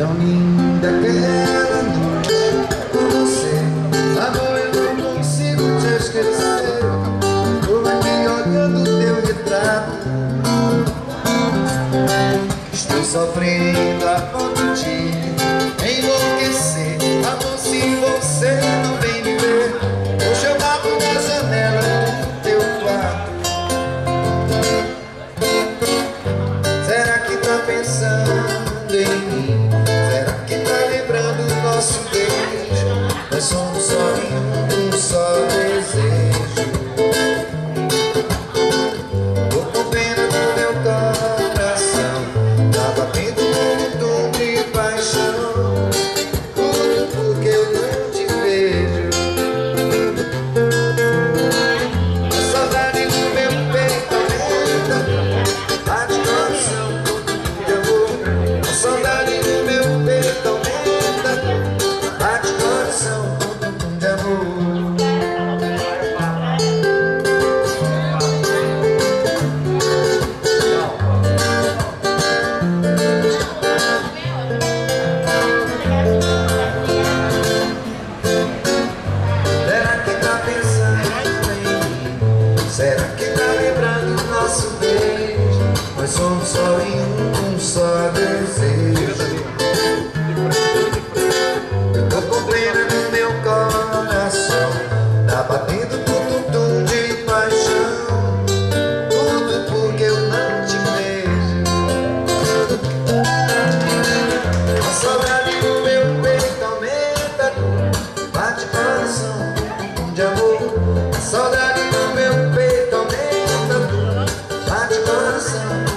Tão linda aquela noite com você. Amor, eu não consigo te esquecer. Tô aqui olhando teu retrato? Estou sofrendo a ponto de Eu tô com pena no meu coração Tá batendo tudo de paixão Tudo porque eu não te vejo A saudade no meu peito aumenta Bate coração de amor A saudade no meu peito aumenta Bate coração.